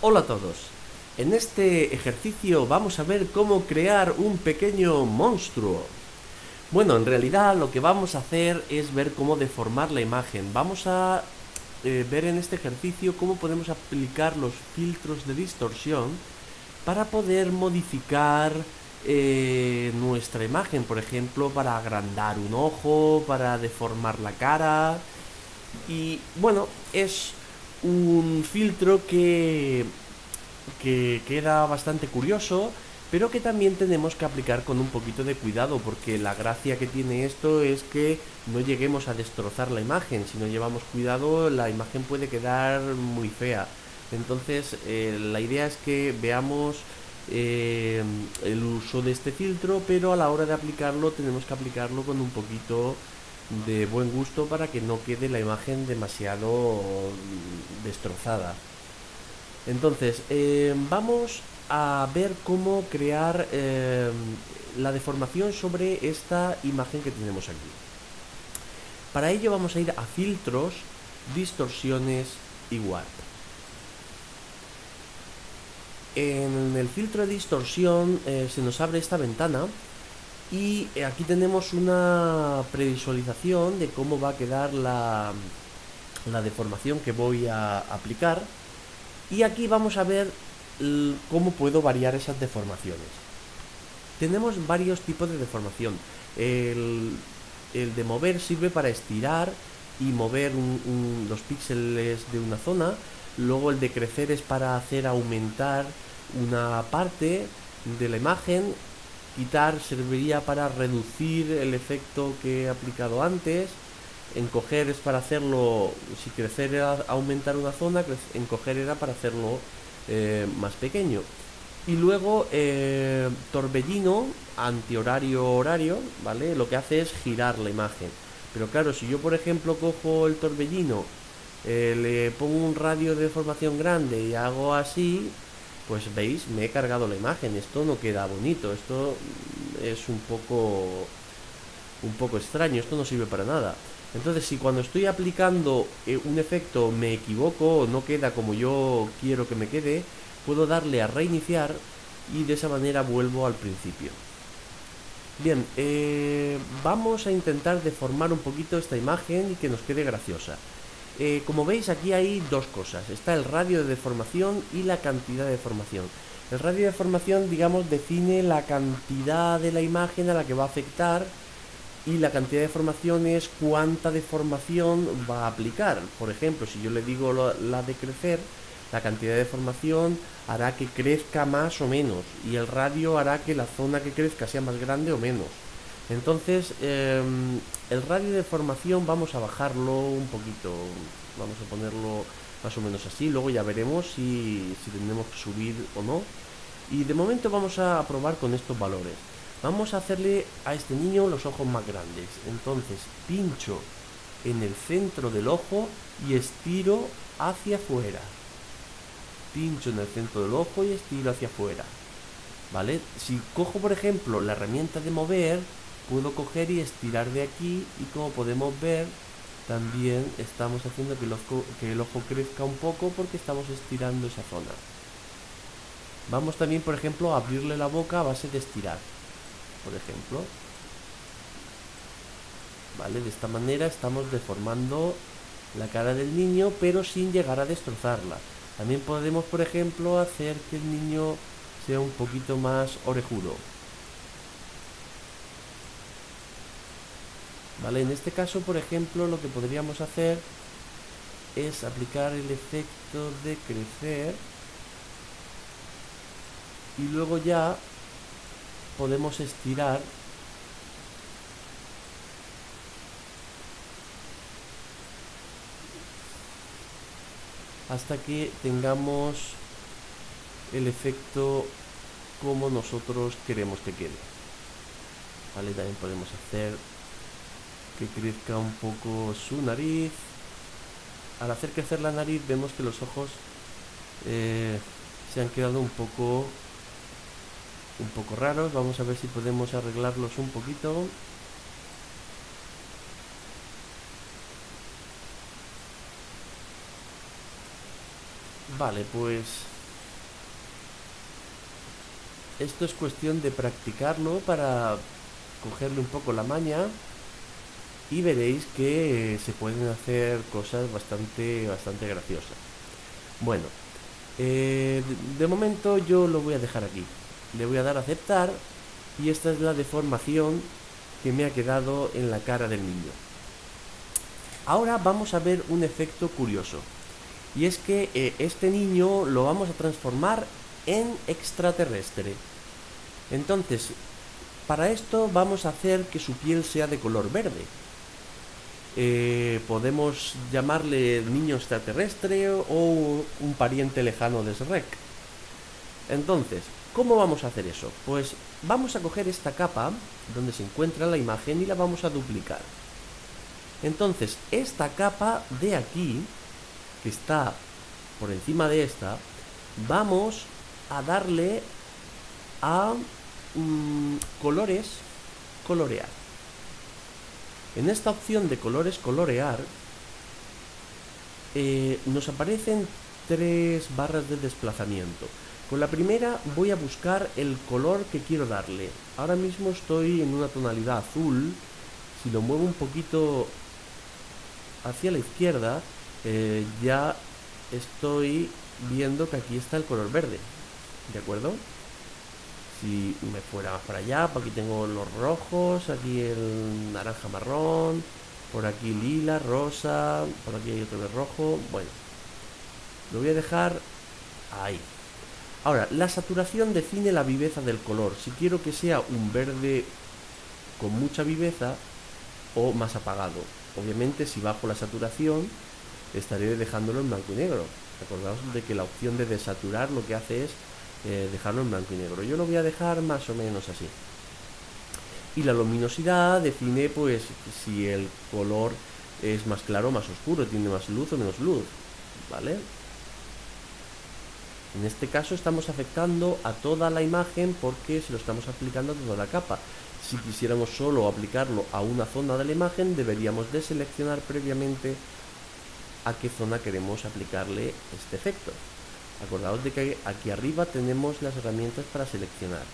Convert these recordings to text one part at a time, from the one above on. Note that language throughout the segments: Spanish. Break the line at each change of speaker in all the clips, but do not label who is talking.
Hola a todos. En este ejercicio vamos a ver cómo crear un pequeño monstruo. Bueno, en realidad lo que vamos a hacer es ver cómo deformar la imagen. Vamos a eh, ver en este ejercicio cómo podemos aplicar los filtros de distorsión para poder modificar eh, nuestra imagen, por ejemplo, para agrandar un ojo, para deformar la cara. Y bueno, es un filtro que, que queda bastante curioso, pero que también tenemos que aplicar con un poquito de cuidado, porque la gracia que tiene esto es que no lleguemos a destrozar la imagen, si no llevamos cuidado la imagen puede quedar muy fea. Entonces eh, la idea es que veamos eh, el uso de este filtro, pero a la hora de aplicarlo tenemos que aplicarlo con un poquito de buen gusto para que no quede la imagen demasiado destrozada. Entonces, eh, vamos a ver cómo crear eh, la deformación sobre esta imagen que tenemos aquí. Para ello vamos a ir a filtros, distorsiones y warp. En el filtro de distorsión eh, se nos abre esta ventana y eh, aquí tenemos una previsualización de cómo va a quedar la, la deformación que voy a aplicar. Y aquí vamos a ver cómo puedo variar esas deformaciones. Tenemos varios tipos de deformación. El, de mover sirve para estirar y mover los píxeles de una zona. Luego el de crecer es para hacer aumentar una parte de la imagen quitar serviría para reducir el efecto que he aplicado antes. Encoger es para hacerlo si crecer era aumentar una zona encoger era para hacerlo eh, más pequeño. Y luego eh, torbellino antihorario horario vale lo que hace es girar la imagen. Pero claro si yo por ejemplo cojo el torbellino eh, le pongo un radio de deformación grande y hago así pues veis, me he cargado la imagen, esto no queda bonito, esto es un poco un poco extraño, esto no sirve para nada. Entonces, si cuando estoy aplicando eh, un efecto me equivoco o no queda como yo quiero que me quede, puedo darle a reiniciar y de esa manera vuelvo al principio. Bien, eh, vamos a intentar deformar un poquito esta imagen y que nos quede graciosa. Eh, como veis aquí hay dos cosas, está el radio de deformación y la cantidad de deformación. El radio de deformación, digamos, define la cantidad de la imagen a la que va a afectar y la cantidad de deformación es cuánta deformación va a aplicar. Por ejemplo, si yo le digo la de crecer, la cantidad de deformación hará que crezca más o menos y el radio hará que la zona que crezca sea más grande o menos. Entonces, em, el radio de formación vamos a bajarlo un poquito, vamos a ponerlo más o menos así, luego ya veremos si, si tenemos que subir o no. Y de momento vamos a probar con estos valores. Vamos a hacerle a este niño los ojos más grandes. Entonces, pincho en el centro del ojo y estiro hacia afuera. Pincho en el centro del ojo y estiro hacia afuera. ¿Vale? Si cojo, por ejemplo, la herramienta de mover, puedo coger y estirar de aquí y como podemos ver también estamos haciendo que el, ojo, crezca un poco porque estamos estirando esa zona. Vamos también por ejemplo a abrirle la boca a base de estirar por ejemplo. Vale de esta manera estamos deformando la cara del niño pero sin llegar a destrozarla. También podemos por ejemplo hacer que el niño sea un poquito más orejudo ¿Vale? En este caso, por ejemplo, lo que podríamos hacer es aplicar el efecto de crecer y luego ya podemos estirar hasta que tengamos el efecto como nosotros queremos que quede. ¿Vale? También podemos hacer que crezca un poco su nariz. Al hacer crecer la nariz vemos que los ojos eh, se han quedado un poco un poco raros. Vamos a ver si podemos arreglarlos un poquito. Vale, pues esto es cuestión de practicarlo para cogerle un poco la maña y veréis que se pueden hacer cosas bastante, bastante graciosas. Bueno, eh, de momento yo lo voy a dejar aquí. Le voy a dar a aceptar y esta es la deformación que me ha quedado en la cara del niño. Ahora vamos a ver un efecto curioso. Y es que eh, este niño lo vamos a transformar en extraterrestre. Entonces, para esto vamos a hacer que su piel sea de color verde. Eh, podemos llamarle niño extraterrestre o un pariente lejano de Shrek. Entonces, ¿cómo vamos a hacer eso? Pues vamos a coger esta capa donde se encuentra la imagen y la vamos a duplicar. Entonces, esta capa de aquí, que está por encima de esta, vamos a darle a mm, colores colorear. En esta opción de colores colorear eh, nos aparecen tres barras de desplazamiento. Con la primera voy a buscar el color que quiero darle. Ahora mismo estoy en una tonalidad azul. Si lo muevo un poquito hacia la izquierda, eh, ya estoy viendo que aquí está el color verde. ¿De acuerdo? Si me fuera más para allá, por aquí tengo los rojos, aquí el naranja marrón, por aquí lila, rosa, por aquí hay otro de rojo. Bueno, lo voy a dejar ahí. Ahora, la saturación define la viveza del color. Si quiero que sea un verde con mucha viveza o más apagado. Obviamente, si bajo la saturación, estaré dejándolo en blanco y negro. Acordaos de que la opción de desaturar lo que hace es eh, dejarlo en blanco y negro. Yo lo voy a dejar más o menos así. Y la luminosidad define pues si el color es más claro o más oscuro, tiene más luz o menos luz, ¿vale? En este caso estamos afectando a toda la imagen porque se lo estamos aplicando a toda la capa. Si quisiéramos solo aplicarlo a una zona de la imagen, deberíamos de seleccionar previamente a qué zona queremos aplicarle este efecto. Acordaos de que aquí arriba tenemos las herramientas para seleccionar.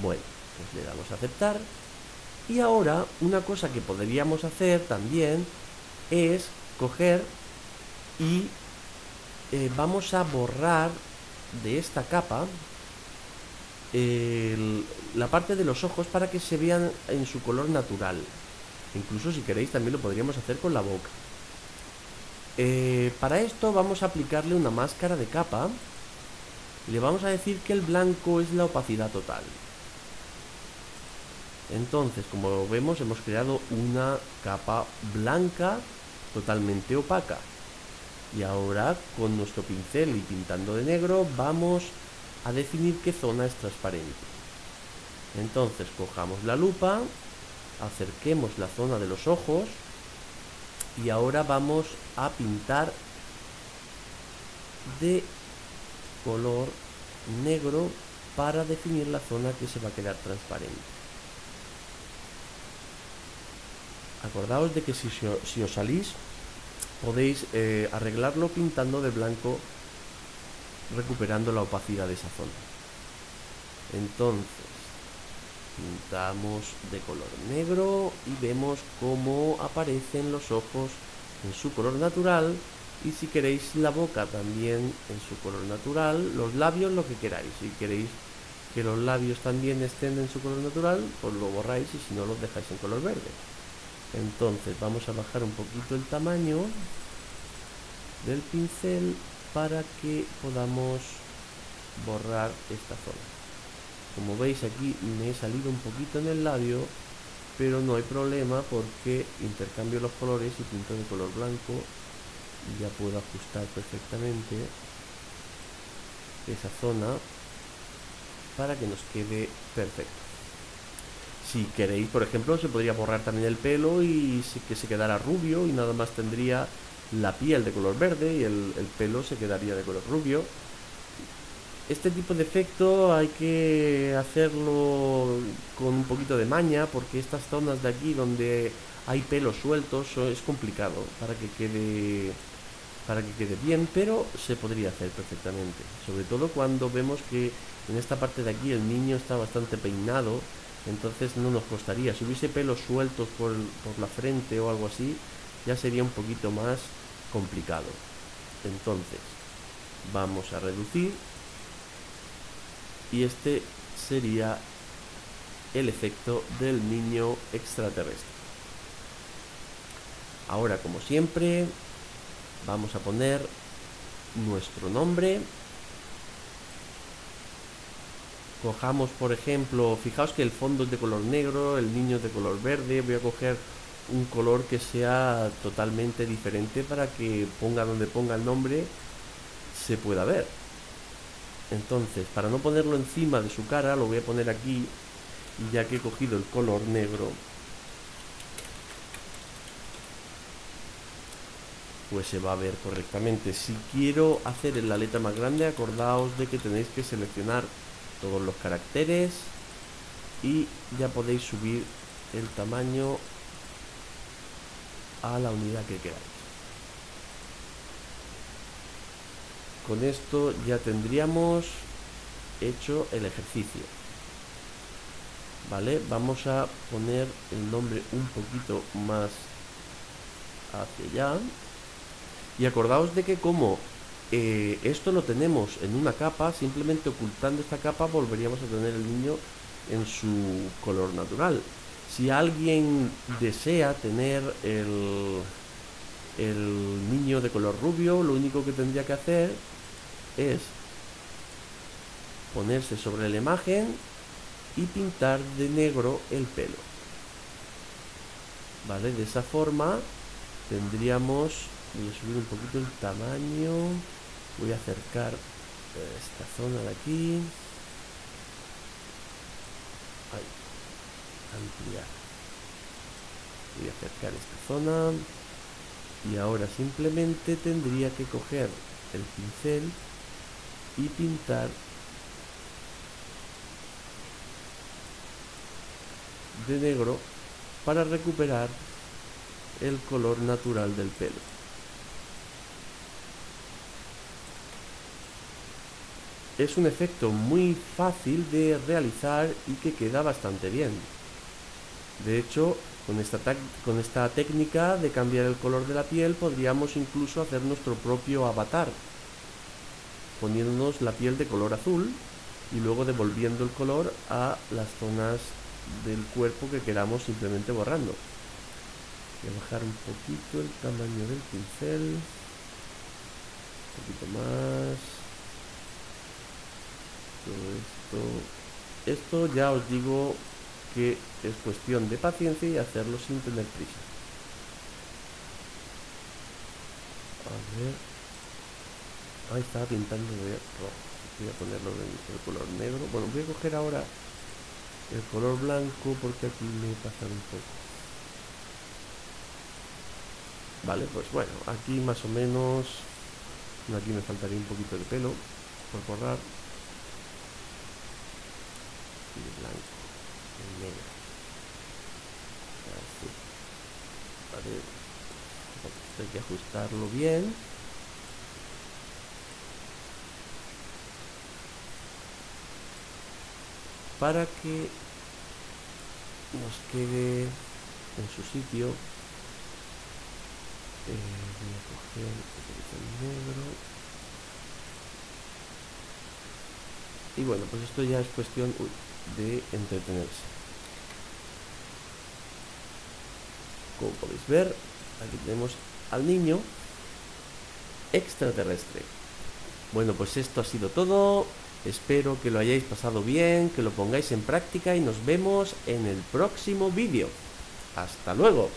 Bueno, pues le damos a aceptar. Y ahora una cosa que podríamos hacer también es coger y eh, vamos a borrar de esta capa la parte de los ojos para que se vean en su color natural. Incluso si queréis también lo podríamos hacer con la boca. Eh, para esto vamos a aplicarle una máscara de capa y le vamos a decir que el blanco es la opacidad total. Entonces, como vemos, hemos creado una capa blanca totalmente opaca. Y ahora, con nuestro pincel y pintando de negro, vamos a definir qué zona es transparente. Entonces, cojamos la lupa, acerquemos la zona de los ojos y ahora vamos a pintar de color negro para definir la zona que se va a quedar transparente. Acordaos de que si, os salís podéis eh, arreglarlo pintando de blanco recuperando la opacidad de esa zona. Entonces, pintamos de color negro y vemos cómo aparecen los ojos en su color natural y si queréis la boca también en su color natural, los labios lo que queráis, si queréis que los labios también estén en su color natural, pues lo borráis y si no los dejáis en color verde. Entonces vamos a bajar un poquito el tamaño del pincel para que podamos borrar esta zona como veis aquí me he salido un poquito en el labio pero no hay problema porque intercambio los colores y pinto de color blanco y ya puedo ajustar perfectamente esa zona para que nos quede perfecto. Si queréis por ejemplo se podría borrar también el pelo y que se quedara rubio y nada más tendría la piel de color verde y el, el pelo se quedaría de color rubio este tipo de efecto hay que hacerlo con un poquito de maña porque estas zonas de aquí donde hay pelos sueltos es complicado para que quede para que quede bien, pero se podría hacer perfectamente. Sobre todo cuando vemos que en esta parte de aquí el niño está bastante peinado, entonces no nos costaría. Si hubiese pelos sueltos por, por la frente o algo así, ya sería un poquito más complicado. Entonces, vamos a reducir y este sería el efecto del niño extraterrestre. Ahora, como siempre, vamos a poner nuestro nombre. Cojamos, por ejemplo, fijaos que el fondo es de color negro, el niño es de color verde. Voy a coger un color que sea totalmente diferente para que ponga donde ponga el nombre se pueda ver. Entonces, para no ponerlo encima de su cara, lo voy a poner aquí. Ya que he cogido el color negro, pues se va a ver correctamente. Si quiero hacer la letra más grande, acordaos de que tenéis que seleccionar todos los caracteres y ya podéis subir el tamaño a la unidad que queráis. Con esto ya tendríamos hecho el ejercicio. Vale, vamos a poner el nombre un poquito más hacia allá y acordaos de que como eh, esto lo tenemos en una capa, simplemente ocultando esta capa volveríamos a tener el niño en su color natural. Si alguien desea tener el, el niño de color rubio, lo único que tendría que hacer es ponerse sobre la imagen y pintar de negro el pelo. ¿Vale? De esa forma tendríamos voy a subir un poquito el tamaño voy a acercar eh, esta zona de aquí Ahí. ampliar voy a acercar esta zona y ahora simplemente tendría que coger el pincel y pintar de negro para recuperar el color natural del pelo es un efecto muy fácil de realizar y que queda bastante bien. De hecho, con esta, con esta técnica de cambiar el color de la piel podríamos incluso hacer nuestro propio avatar, poniéndonos la piel de color azul y luego devolviendo el color a las zonas del cuerpo que queramos simplemente borrando. Voy a bajar un poquito el tamaño del pincel, un poquito más. Esto. Esto ya os digo que es cuestión de paciencia y hacerlo sin tener prisa. A ver ahí estaba pintando de rojo voy a ponerlo en el color negro. Bueno voy a coger ahora el color blanco porque aquí me pasa un poco. Vale pues bueno aquí más o menos aquí me faltaría un poquito de pelo por borrar. Blanco y negro. Así. Vale. hay que ajustarlo bien para que nos quede en su sitio eh, voy a coger el negro. Y bueno pues esto ya es cuestión de entretenerse. Como podéis ver aquí tenemos al niño extraterrestre. Bueno pues esto ha sido todo espero que lo hayáis pasado bien que lo pongáis en práctica y nos vemos en el próximo vídeo. Hasta luego